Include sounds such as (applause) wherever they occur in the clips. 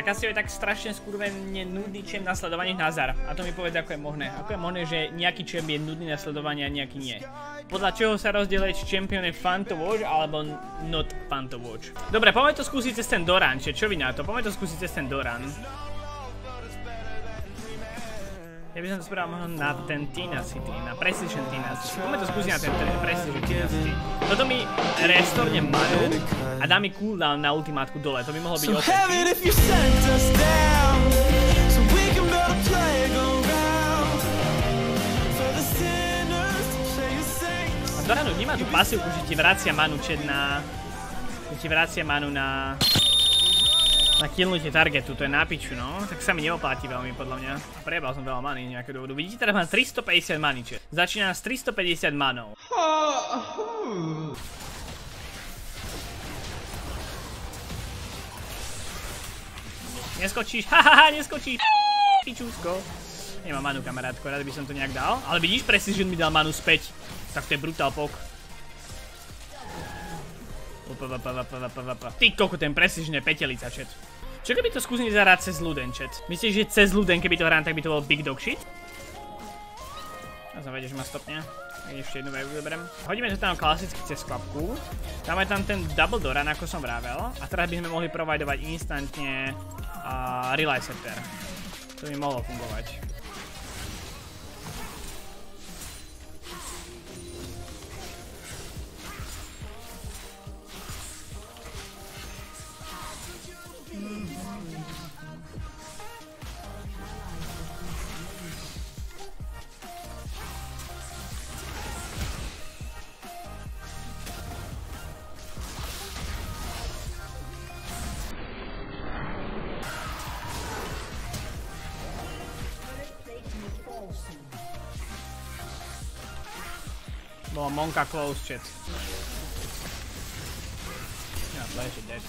tak asi je tak strašne skurvene nudný čem na sledovanie Nazar. A to mi povedz, ako je možné. Ako je možné, že nejaký čem je nudný na sledovanie a nejaký nie. Podľa čoho sa rozdieluje, či champion je fun to watch alebo not fun to watch. Dobre, poďme to skúsiť cez ten Doran, čiže čo vy na to? Poďme to skúsiť cez ten Doran. Ja by som to spravil možno na ten Tina City, na Precision Tina City. Poďme to skúsiť na ten Precision Tina City. Toto mi restorne manu a dá mi cooldown na ultimátku dole. To by mohlo byť OP. A Doranu vníma tú pasívku, že ti vracia manu čet na... Že ti vracia manu na na killnutie targetu, to je na piču, no. Tak sa mi neoplatí veľmi, podľa mňa. Prebal som veľa many nejakého dôvodu. Vidíte, teraz mám 350 many, čiže začína s 350 manou. Neskočíš, (laughs) hahaha, neskočíš, pičúsko. Nemám manu, kamarátko, rád by som to nejak dal. Ale vidíš, Precision mi dal manu späť. Tak to je brutál pok. Ty koko, ten je petelica, chat. Čo keby to skúsim zahrať cez Luden, chat? Myslíš, že cez Luden, keby to hrám, tak by to bol big dog shit? Ja som vedel, že ma stopne. Tak ešte jednu veju vyberem. Hodíme to tam klasicky cez klapku. Tam je tam ten double doran, ako som vravel. A teraz by sme mohli providovať instantne uh, relay setter. To by mohlo fungovať. Bola Monka close. Ja, Flash je dead.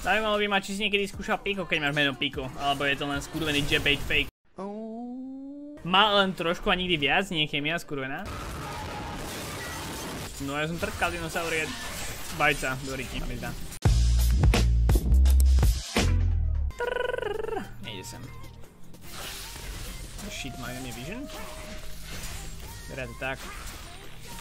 Zaujímalo by ma, či si niekedy skúšal Pico, keď máš meno Pico, alebo je to len skurvený jebait fake. Má len trošku a nikdy viac, nie chemia skurvená. No ja som trtkal dinosaurie. Bajca, do ryti, mi zdá. Shit, Miami Vision. Better attack.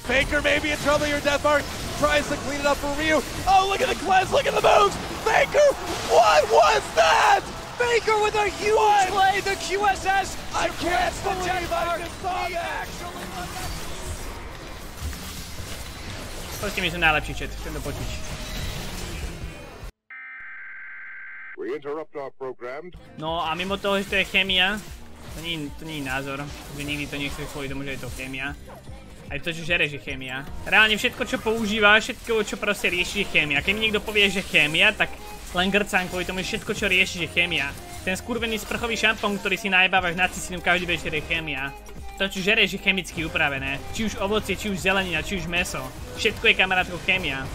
Faker maybe in trouble here, Deathmark tries to clean it up for Ryu. Oh, look at the cleanse, look at the moves! Faker, what was that? Faker with a huge what? play, the QSS I can't believe I just saw that! Proste mi sú najlepší chat, chcem to počuť. No a mimo toho, že to je chémia, to nie, to nie je názor, že nikdy to nechceš kvôli tomu, že je to chémia. Aj to, že žereš, je chémia. Reálne všetko, čo používaš, všetko, čo proste rieši, je chémia. Keď mi niekto povie, že chémia, tak len grcám kvôli tomu, že všetko, čo rieši, je chémia. Ten skurvený sprchový šampón, ktorý si najebávaš na cicínu každý večer, je chémia. To, čo žereš, je chemicky upravené. Či už ovocie, či už zelenina, či už meso. Všetko je kamarátko chémia.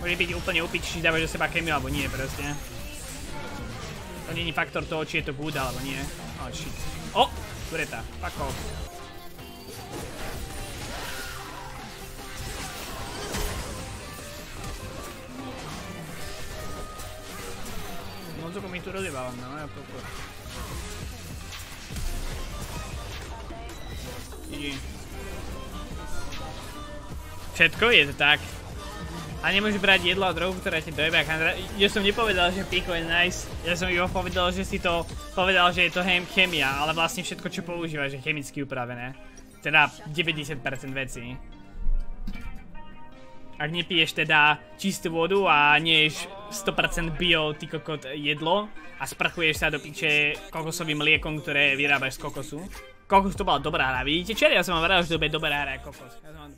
Môže byť úplne upiť, či dávaš do seba chémiu, alebo nie, proste. Není faktor toho, či je to good, alebo nie. Oh shit. O! Tureta. Fuck off. Non so come tu lo levavano, no? È proprio... Všetko je to tak. A nemôžeš brať jedlo a drogu, ktorá ti dojebe. Ja som nepovedal, že Pico je nice. Ja som iba povedal, že si to povedal, že je to chemia, ale vlastne všetko, čo používaš, je chemicky upravené. Teda 90% vecí. Ak nepiješ teda čistú vodu a neješ 100% bio ty kokot jedlo a sprchuješ sa do piče kokosovým mliekom, ktoré vyrábaš z kokosu. Kokos to bola dobrá hra, vidíte? Čer, ja som vám vral, že to bude dobrá hra kokos. Ja som vám